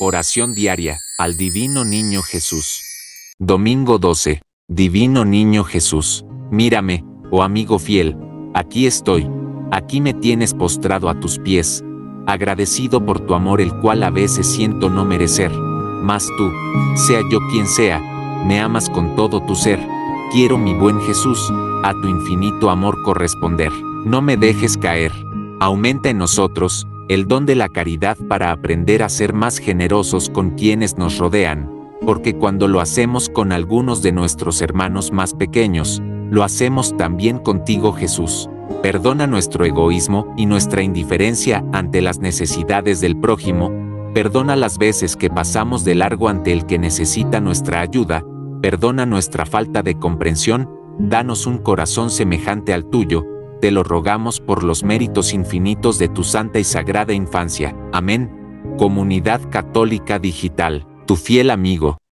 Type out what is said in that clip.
Oración diaria al Divino Niño Jesús. Domingo 12. Divino Niño Jesús, mírame, oh amigo fiel, aquí estoy, aquí me tienes postrado a tus pies, agradecido por tu amor el cual a veces siento no merecer, mas tú, sea yo quien sea, me amas con todo tu ser, quiero mi buen Jesús, a tu infinito amor corresponder, no me dejes caer, aumenta en nosotros, el don de la caridad para aprender a ser más generosos con quienes nos rodean, porque cuando lo hacemos con algunos de nuestros hermanos más pequeños, lo hacemos también contigo Jesús. Perdona nuestro egoísmo y nuestra indiferencia ante las necesidades del prójimo, perdona las veces que pasamos de largo ante el que necesita nuestra ayuda, perdona nuestra falta de comprensión, danos un corazón semejante al tuyo, te lo rogamos por los méritos infinitos de tu santa y sagrada infancia. Amén. Comunidad Católica Digital, tu fiel amigo.